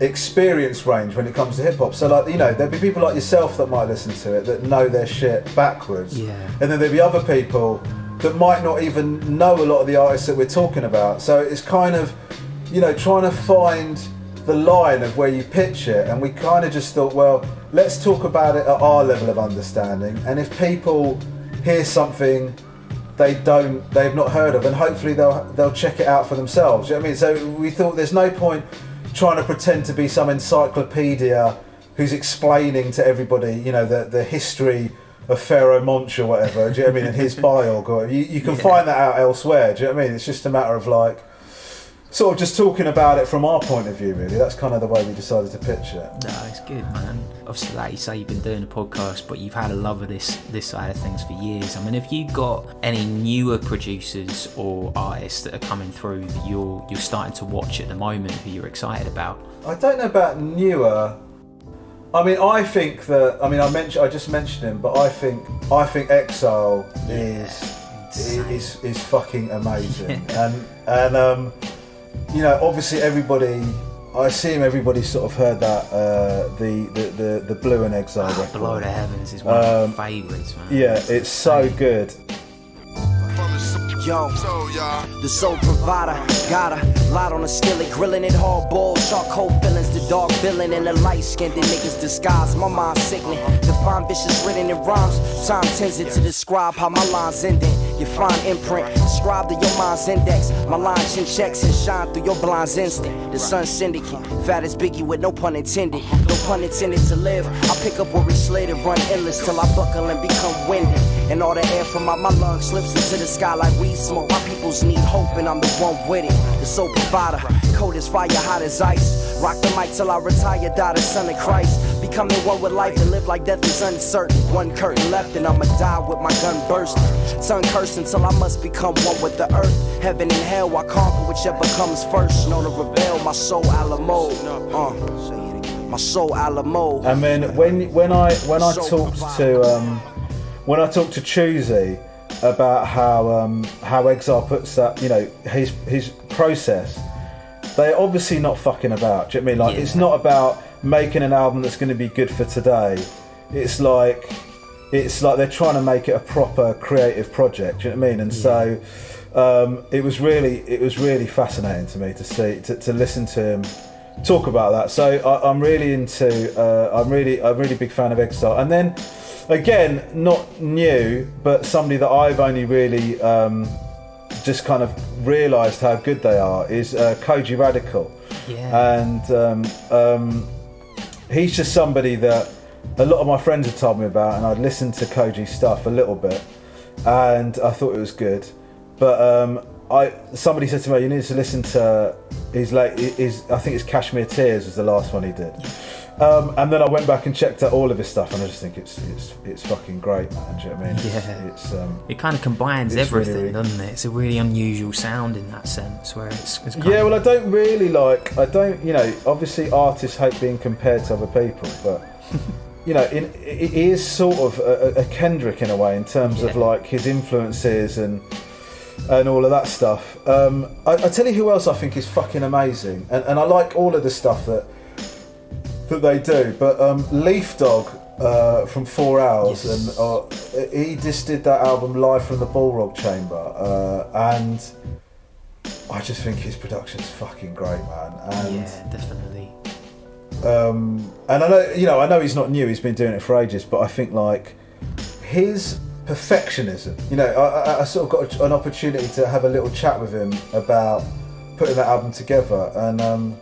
Speaker 5: experience range when it comes to hip hop. So, like, you know, there'd be people like yourself that might listen to it that know their shit backwards,
Speaker 1: Yeah.
Speaker 5: and then there'd be other people that might not even know a lot of the artists that we're talking about. So it's kind of, you know, trying to find the line of where you pitch it, and we kind of just thought, well, let's talk about it at our level of understanding, and if people hear something they don't they've not heard of and hopefully they'll they'll check it out for themselves. You know what I mean? So we thought there's no point trying to pretend to be some encyclopedia who's explaining to everybody, you know, the the history of Pharoahe Monch or whatever, do you know what I mean, and his biog or you, you can
Speaker 1: Yeah.
Speaker 5: find that out elsewhere, do you know what I mean? It's just a matter of like sort of just talking about it from our point of view really. That's kind of the way we decided to pitch it.
Speaker 1: No, it's good, man. Obviously, like you say, you've been doing a podcast, but you've had a love of this this side of things for years. I mean, have you got any newer producers or artists that are coming through that you're you're starting to watch at the moment who you're excited about?
Speaker 5: I don't know about newer. I mean, I think that. I mean, I mentioned. I just mentioned him, but I think. I think Exile is is is fucking amazing, and and um, you know, obviously everybody. I assume everybody sort of heard that uh, the, the the the Blu and Exile record.
Speaker 1: Below the Heavens is one of
Speaker 5: Um,
Speaker 1: my favourites, man.
Speaker 5: Yeah, it's so good.
Speaker 12: Yo, the soul provider, got a lot on the skillet, grilling it hard boiled, charcoal fillings, the dark villain and the light skinned niggas disguise. My mind sickening, define vicious written in rhymes. Time tends it to describe how my lines ending. Your fine imprint, described to your mind's index. My lines chin checks and shine through your blind's instant. The sun syndicate, fat as Biggie with no pun intended. No pun intended to live. I pick up where we slid and run endless till I buckle and become winded. And all the air from out my lungs slips into the sky like weed smoke. My peoples need hope and I'm the one with it. The soul provider, cold as fire, hot as ice. Rock the mic till I retire, die the son of Christ. Becoming one with life and live like death is uncertain. One curtain left and I'ma die with my gun bursting. Sun cursed until I must become one with the earth. Heaven and hell, I conquer whichever comes first. Known to rebel, my soul Alamo. Uh, my soul Alamo.
Speaker 5: I mean, when when I when I talked to um, when I talked to Choosey about how um, how Exile puts that, you know, his his process, they're obviously not fucking about. Do you know what I mean? Like, it's not about making an album that's going to be good for today. It's like it's like they're trying to make it a proper creative project. Do you know what I mean? And so um, it was really it was really fascinating to me to see to, to listen to him talk about that. So I, I'm really into. Uh, I'm really I'm really big fan of Exile. And then again, not new, but somebody that I've only really um, just kind of realised how good they are is uh, Kojey Radical.
Speaker 1: Yeah.
Speaker 5: And um, um, he's just somebody that a lot of my friends had told me about, and I'd listened to Kojey's stuff a little bit, and I thought it was good. But um, I somebody said to me, "You need to listen to his like his I think it's Cashmere Tears was the last one he did." Um, and then I went back and checked out all of his stuff, and I just think it's it's it's fucking great, man. Do you know what I mean?
Speaker 1: Yeah.
Speaker 5: It's um,
Speaker 1: It kind of combines everything,
Speaker 5: really-
Speaker 1: doesn't it? It's a really unusual sound in that sense, where it's, it's
Speaker 5: Yeah, well, I don't really like. I don't, you know. Obviously, artists hate being compared to other people, but you know, in, it is sort of a, a Kendrick in a way in terms of like his influences and and all of that stuff. Um, I, I tell you who else I think is fucking amazing, and, and I like all of the stuff that that they do. But um, Leaf Dog uh, from Four Hours, and uh, he just did that album live from the Balrog Chamber, uh, and I just think his production's fucking great, man. And
Speaker 1: yeah, definitely.
Speaker 5: um, and I know, you know, I know he's not new. He's been doing it for ages, but I think like his perfectionism. You know, I, I, I sort of got an opportunity to have a little chat with him about putting that album together, and um,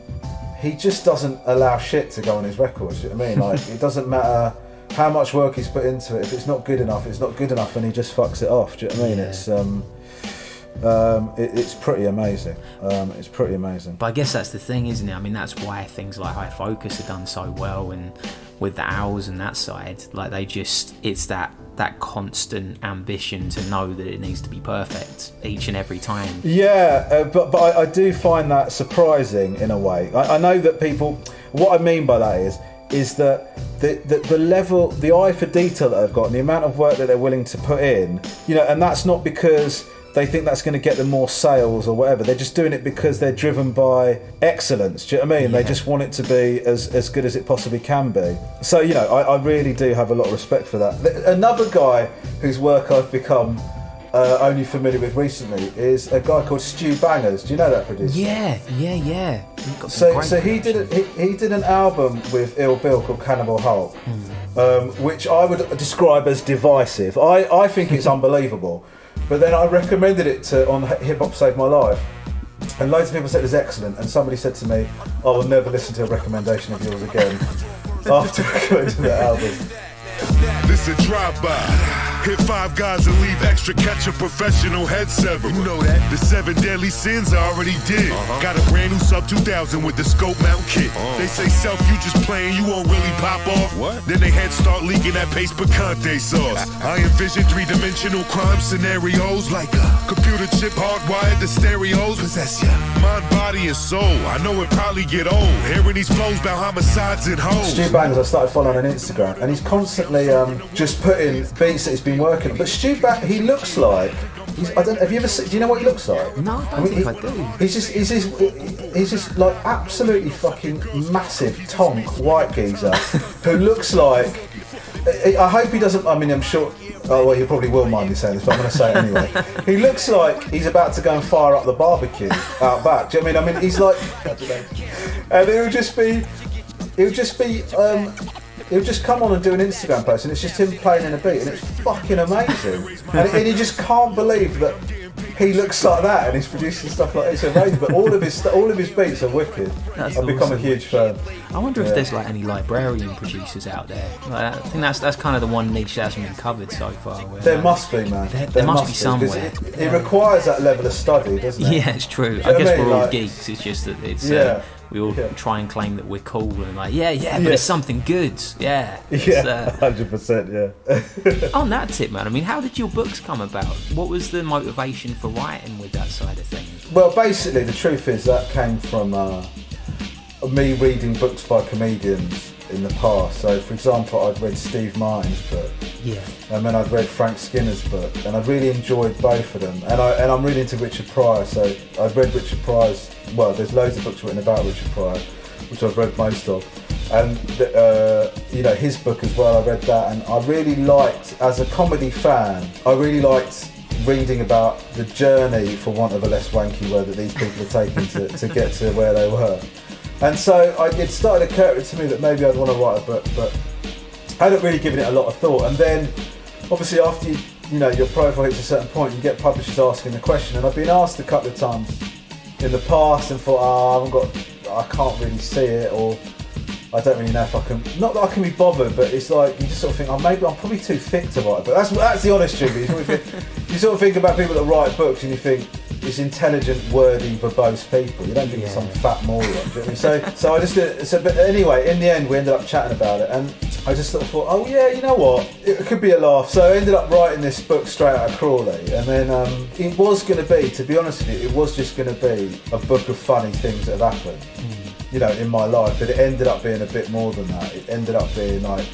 Speaker 5: he just doesn't allow shit to go on his records. You know what I mean? Like, it doesn't matter how much work he's put into it. If it's not good enough, it's not good enough, and he just fucks it off. Do you know what I mean? It's um, um, it, it's pretty amazing. Um, it's pretty amazing.
Speaker 1: But I guess that's the thing, isn't it? I mean, that's why things like High Focus are done so well, and with the owls and that side, like they just, it's that that constant ambition to know that it needs to be perfect each and every time.
Speaker 5: Yeah, uh, but but I, I do find that surprising in a way. I, I know that people. What I mean by that is is that the, the the level, the eye for detail that they've got, and the amount of work that they're willing to put in. You know, and that's not because they think that's going to get them more sales or whatever. They're just doing it because they're driven by excellence. Do you know what I mean? They just want it to be as, as good as it possibly can be. So, you know, I, I really do have a lot of respect for that. Another guy whose work I've become uh, only familiar with recently is a guy called Stu Bangas. Do you know that producer?
Speaker 1: Yeah, yeah, yeah. You've got some
Speaker 5: So, so he did a, he, he did an album with Ill Bill called Cannibal Hulk, um, which I would describe as divisive. I, I think it's unbelievable, but then I recommended it to on Hip Hop Saved My Life, and loads of people said it was excellent. And somebody said to me, "I will never listen to a recommendation of yours again." After recommending that album,
Speaker 6: This is a drive-by. Hit five guys and leave extra catch a professional head sever. You know that. The seven deadly sins I already did. Got a brand new sub 2000 with the scope mount kit. They say self, you just playing, you won't really pop off. What? Then they head start leaking that paste picante sauce. I envision three-dimensional crime scenarios like a computer chip hardwired to stereos. Possess ya. Mind, body, and soul. I know it probably get old. Hearing these flows about homicides and hoes.
Speaker 5: Stu Bangas I started following on Instagram, and he's constantly um, just putting beats that he's been working on. But Stu Bang, he looks like. He's, I don't. Have you ever seen? Do you know what he looks like?
Speaker 1: No, I don't think
Speaker 5: he-
Speaker 1: I do.
Speaker 5: He's just, he's just, he's just like absolutely fucking massive tonk white geezer who looks like. I I hope he doesn't. I mean, I'm sure. Oh well, he probably will mind me saying this, but I'm going to say it anyway. he looks like he's about to go and fire up the barbecue out back. Do you know what I mean? I mean, he's like, and it would just be, it would just be. Um, He'll just come on and do an Instagram post, and it's just him playing in a beat, and it's fucking amazing. And, and you just can't believe that he looks like that, and he's producing stuff like this. It's amazing. But all of his all of his beats are wicked.
Speaker 1: That's
Speaker 5: I've become a huge fan.
Speaker 1: I wonder if there's like any librarian producers out there. Like, I think that's that's kind of the one niche that hasn't been covered so far. Where,
Speaker 5: There
Speaker 1: like,
Speaker 5: must be, man.
Speaker 1: There, there must, be somewhere.
Speaker 5: It, it requires that level of study, doesn't it?
Speaker 1: Yeah, it's true.
Speaker 5: Do you
Speaker 1: I guess
Speaker 5: I mean?
Speaker 1: we're all
Speaker 5: Like-
Speaker 1: geeks. It's just that it's
Speaker 5: Yeah.
Speaker 1: uh, we all
Speaker 5: Yeah.
Speaker 1: try and claim that we're cool and like yeah, yeah, but
Speaker 5: Yeah.
Speaker 1: it's something good. Yeah.
Speaker 5: Yeah,
Speaker 1: uh,
Speaker 5: hundred percent. Yeah.
Speaker 1: on that tip, man. I mean, how did your books come about? What was the motivation for writing with that side of things?
Speaker 5: Well, basically, the truth is that came from uh, me reading books by comedians in the past. So, for example, I'd read Steve Martin's book,
Speaker 1: Yeah.
Speaker 5: and then I'd read Frank Skinner's book, and I'd really enjoyed both of them. And I and I'm really into Richard Pryor, so I've read Richard Pryor's. Well, there's loads of books written about Richard Pryor, which I've read most of, and uh, you know his book as well. I read that, and I really liked as a comedy fan. I really liked reading about the journey, for want of a less wanky word, that these people are taking to, to get to where they were. And so I, it started occurring to me that maybe I'd want to write a book, but I hadn't really given it a lot of thought. And then, obviously, after you, you know your profile hits a certain point, you get publishers asking the question. And I've been asked a couple of times in the past and thought, oh, I haven't got, I can't really see it, or I don't really know if I can. Not that I can be bothered, but it's like you just sort of think, oh, maybe I'm probably too thick to write. But that's that's the honest truth. You, sort of you sort of think about people that write books, and you think it's intelligent, wordy, verbose people. You don't think it's some fat moron. You know I mean? So, so I just did. So, but anyway, in the end, we ended up chatting about it, and I just sort of thought, oh yeah, you know what? It could be a laugh. So I ended up writing this book straight out of Crawley, and then um, it was going to be, to be honest with you, it was just going to be a book of funny things that have happened you know, in my life, but it ended up being a bit more than that. It ended up being like,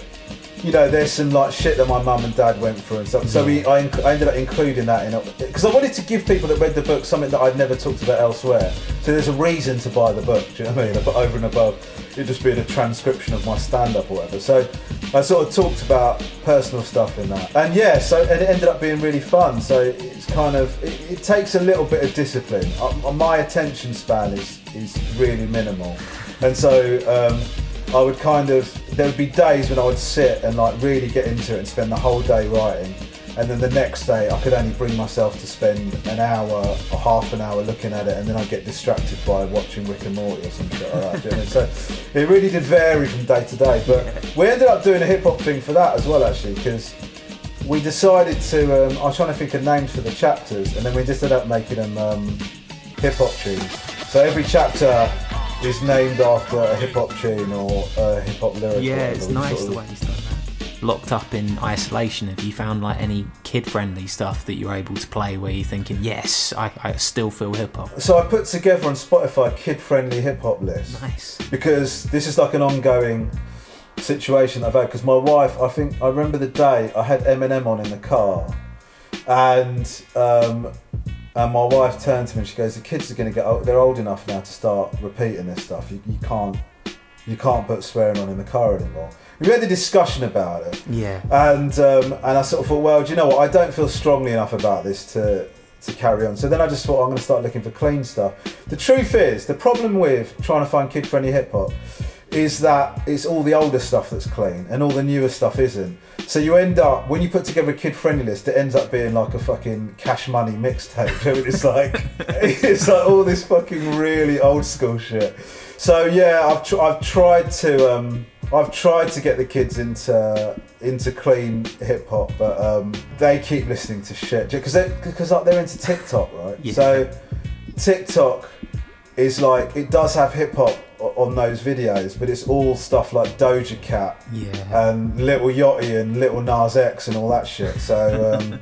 Speaker 5: you know, there's some like shit that my mum and dad went through and stuff. So we, I, inc- I ended up including that in it because I wanted to give people that read the book something that I'd never talked about elsewhere. So there's a reason to buy the book. Do you know what I mean? But over and above it just being a transcription of my stand-up or whatever. So I sort of talked about personal stuff in that, and yeah, so and it ended up being really fun. So it's kind of it, it takes a little bit of discipline. Uh, my attention span is is really minimal, and so. Um, I would kind of there would be days when I would sit and like really get into it and spend the whole day writing, and then the next day I could only bring myself to spend an hour or half an hour looking at it, and then I'd get distracted by watching Rick and Morty or some shit like that. So it really did vary from day to day. But we ended up doing a hip hop thing for that as well, actually, because we decided to. Um, I was trying to think of names for the chapters, and then we just ended up making them um, hip hop tunes. So every chapter is named after a hip hop tune or a hip hop lyric.
Speaker 1: Yeah, it's nice
Speaker 5: sort
Speaker 1: the way he's done that. Locked up in isolation, have you found like any kid-friendly stuff that you're able to play where you're thinking, yes, I, I still feel hip hop?
Speaker 5: So I put together on Spotify a kid-friendly hip hop list.
Speaker 1: Nice.
Speaker 5: Because this is like an ongoing situation I've had. Because my wife, I think I remember the day I had Eminem on in the car, and um, and my wife turned to me and she goes, "The kids are going to get old. They're old enough now to start repeating this stuff. You, you can't you can't put swearing on in the car anymore." We had a discussion about it.
Speaker 1: Yeah.
Speaker 5: And um, and I sort of thought, well, do you know what? I don't feel strongly enough about this to to carry on. So then I just thought I'm going to start looking for clean stuff. The truth is, the problem with trying to find kid-friendly hip hop is that it's all the older stuff that's clean and all the newer stuff isn't. So you end up when you put together a kid-friendly list, it ends up being like a fucking Cash Money mixtape. It's like it's like all this fucking really old school shit. So yeah, I've tr- I've tried to um, I've tried to get the kids into into clean hip hop, but um, they keep listening to shit because because like they're into TikTok, right?
Speaker 1: Yeah.
Speaker 5: So TikTok is like it does have hip hop on those videos, but it's all stuff like Doja Cat
Speaker 1: Yeah.
Speaker 5: and Lil Yachty and Lil Nas X and all that shit. So um,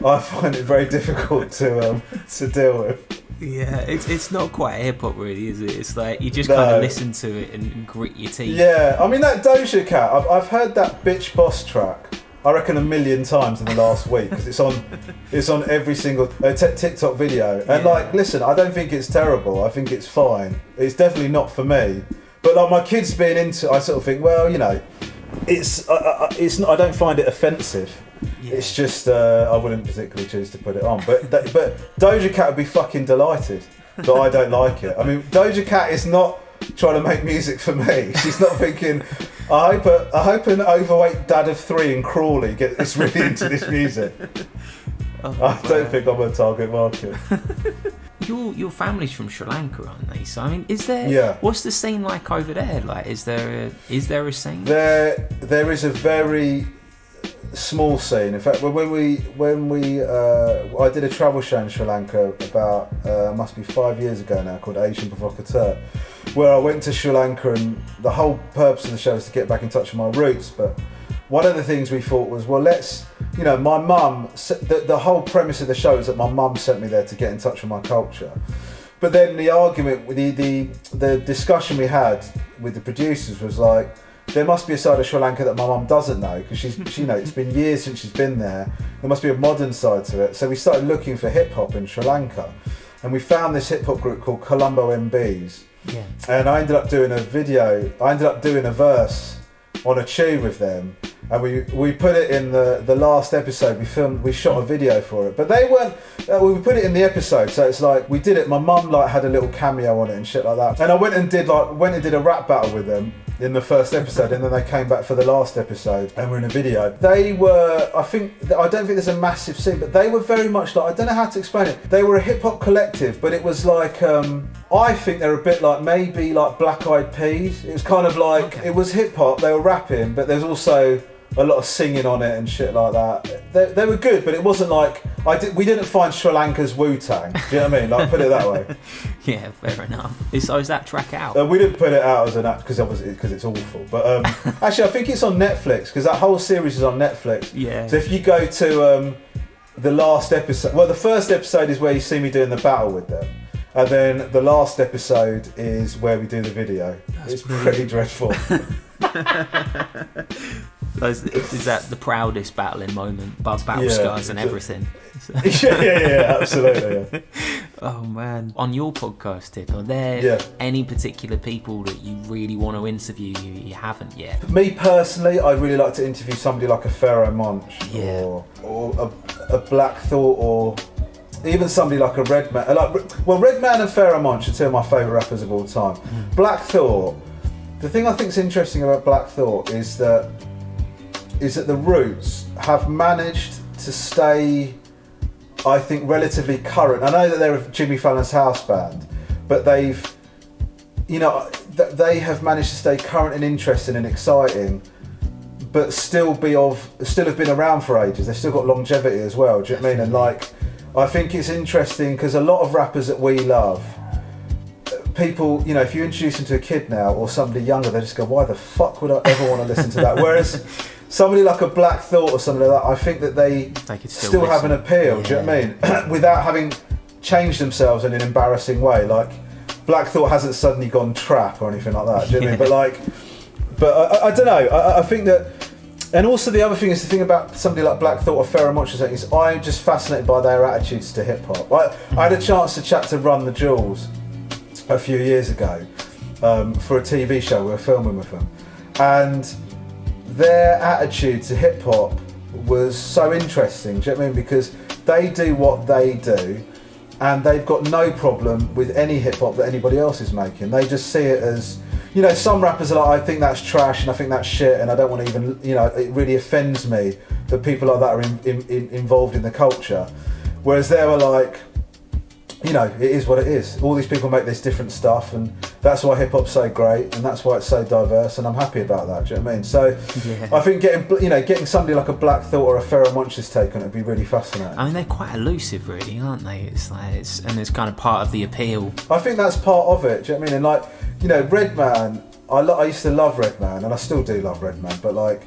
Speaker 5: I find it very difficult to um, to deal with.
Speaker 1: Yeah, it's it's not quite hip hop, really, is it? It's like you just
Speaker 5: No.
Speaker 1: kind of listen to it and grit your teeth.
Speaker 5: Yeah, I mean that Doja Cat. I've, I've heard that bitch boss track. I reckon a million times in the last week because it's on, it's on every single uh, t- TikTok video. And
Speaker 1: Yeah.
Speaker 5: like, listen, I don't think it's terrible. I think it's fine. It's definitely not for me. But like my kids being into, I sort of think, well, you know, it's, uh, it's not. I don't find it offensive. It's just uh, I wouldn't particularly choose to put it on. But th- but Doja Cat would be fucking delighted that I don't like it. I mean, Doja Cat is not trying to make music for me. She's not thinking. I hope a, I hope an overweight dad of three in Crawley gets really into this music. I don't think I'm a target market.
Speaker 1: Your your family's from Sri Lanka, aren't they? So I mean, is there?
Speaker 5: Yeah.
Speaker 1: What's the scene like over there? Like, is there a is there a scene?
Speaker 5: There, there is a very small scene. In fact, when we when we uh, I did a travel show in Sri Lanka about uh, must be five years ago now, called Asian Provocateur, where I went to Sri Lanka, and the whole purpose of the show was to get back in touch with my roots. But one of the things we thought was, well, let's, you know, my mum. The, the whole premise of the show is that my mum sent me there to get in touch with my culture. But then the argument, the the the discussion we had with the producers was like, there must be a side of Sri Lanka that my mum doesn't know because she's, she, you know, it's been years since she's been there. There must be a modern side to it. So we started looking for hip hop in Sri Lanka, and we found this hip hop group called Colombo MBs.
Speaker 1: Yeah.
Speaker 5: And I ended up doing a video. I ended up doing a verse on a tune with them, and we we put it in the the last episode. We filmed, we shot a video for it, but they weren't. Uh, we put it in the episode, so it's like we did it. My mum like had a little cameo on it and shit like that. And I went and did like went and did a rap battle with them in the first episode, and then they came back for the last episode, and we're in a video. They were, I think, I don't think there's a massive scene, but they were very much like I don't know how to explain it. They were a hip hop collective, but it was like um, I think they're a bit like maybe like Black Eyed Peas. It was kind of like it was hip hop. They were rapping, but there's also a lot of singing on it and shit like that. They, they were good, but it wasn't like I did. We didn't find Sri Lanka's Wu Tang. Do you know what I mean? Like put it that way.
Speaker 1: Yeah, fair enough. Is, so is that track out?
Speaker 5: Uh, we didn't put it out as an app because obviously because it's awful. But um, actually, I think it's on Netflix because that whole series is on Netflix.
Speaker 1: Yeah.
Speaker 5: So if you go to um, the last episode, well, the first episode is where you see me doing the battle with them. And then the last episode is where we do the video. it's pretty dreadful.
Speaker 1: is, is that the proudest battling moment? Above battle
Speaker 5: Yeah,
Speaker 1: scars and everything.
Speaker 5: yeah, yeah, yeah, absolutely. Yeah.
Speaker 1: Oh man! On your podcast tip, are there
Speaker 5: Yeah.
Speaker 1: any particular people that you really want to interview you, you haven't yet?
Speaker 5: Me personally, I'd really like to interview somebody like a Pharoahe Monch
Speaker 1: Yeah.
Speaker 5: or, or a, a Black Thought or even somebody like a Redman. Like, well, Redman and Pharoahe Monch are two of my favourite rappers of all time. Hmm. Black Thought, the thing I think is interesting about Black Thought is that is that the Roots have managed to stay, I think, relatively current. I know that they're Jimmy Fallon's house band, but they've, you know, th- they have managed to stay current and interesting and exciting, but still be of, still have been around for ages. They've still got longevity as well. Do you I mean? And like, I think it's interesting because a lot of rappers that we love, people, you know, if you introduce them to a kid now or somebody younger, they just go, "Why the fuck would I ever want to listen to that?" Whereas somebody like a Black Thought or something like that, I think that they,
Speaker 1: could
Speaker 5: still,
Speaker 1: still
Speaker 5: have an appeal. Do you know what I mean? Without having changed themselves in an embarrassing way, like Black Thought hasn't suddenly gone trap or anything like that. Do you know what I mean? But like, but I, I, I don't know. I, I- think that. And also the other thing is the thing about somebody like Black Thought or Pharoahe Monch is I'm just fascinated by their attitudes to hip hop. I, I had a chance to chat to Run the Jewels a few years ago um, for a TV show we were filming with them, and their attitude to hip hop was so interesting. Do you know what I mean? Because they do what they do, and they've got no problem with any hip hop that anybody else is making. They just see it as, you know, some rappers are like, I think that's trash and I think that's shit, and I don't want to even, you know, it really offends me that people like that are in, in, in, involved in the culture. Whereas they were like, you know, it is what it is. All these people make this different stuff, and that's why hip hop's so great, and that's why it's so diverse, and I'm happy about that. Do you know what I mean? So,
Speaker 1: Yeah.
Speaker 5: I think getting, you know, getting somebody like a Black Thought or a Pharoahe Monch's take on it would be really fascinating.
Speaker 1: I mean, they're quite elusive, really, aren't they? It's like, it's, and it's kind of part of the appeal.
Speaker 5: I think that's part of it. Do you know what I mean? And like, you know, Redman. I lo- I used to love Redman, and I still do love Redman. But like,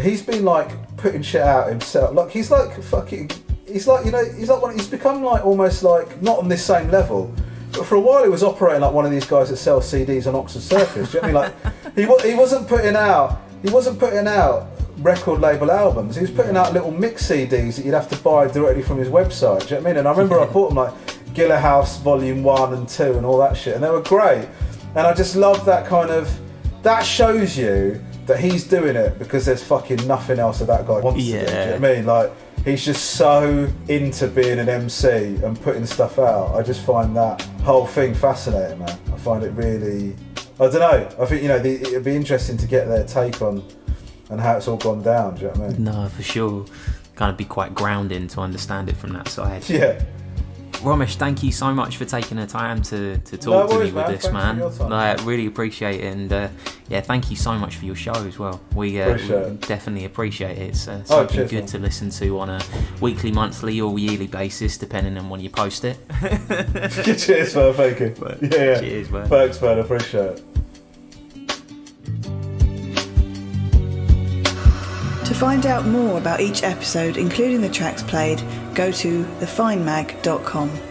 Speaker 5: he's been like putting shit out himself. Like he's like fucking. He's like you know he's like one, he's become like almost like not on this same level. But for a while he was operating like one of these guys that sells CDs on Oxford Circus. Do you know what I mean? Like he he wasn't putting out he wasn't putting out record label albums. He was putting out little mix CDs that you'd have to buy directly from his website. Do you know what I mean? And I remember I bought them like Gilla House Volume One and Two and all that shit, and they were great. And I just love that kind of that shows you that he's doing it because there's fucking nothing else that that guy wants to do. Do you know what I mean? Like he's just so into being an MC and putting stuff out. I just find that whole thing fascinating, man. I find it really. I don't know. I think you know the, it'd be interesting to get their take on and how it's all gone down. Do you know what I mean?
Speaker 1: No, for sure. Kind of be quite grounding to understand it from that side.
Speaker 5: Yeah.
Speaker 1: Romesh, thank you so much for taking the time to, to
Speaker 5: No
Speaker 1: talk to me with
Speaker 5: man.
Speaker 1: this,
Speaker 5: Thanks
Speaker 1: man.
Speaker 5: I.
Speaker 1: Like, really appreciate it, and uh, yeah, thank you so much for your show as well. We, uh,
Speaker 5: Appreciate
Speaker 1: we definitely appreciate it. It's uh,
Speaker 5: Oh,
Speaker 1: something
Speaker 5: cheers,
Speaker 1: good
Speaker 5: man.
Speaker 1: to listen to on a weekly, monthly, or yearly basis, depending on when you post it.
Speaker 5: cheers, man. Thank you. Yeah, yeah.
Speaker 1: Cheers, man.
Speaker 5: Thanks, man. I appreciate it.
Speaker 13: To find out more about each episode, including the tracks played, go to thefindmag.com.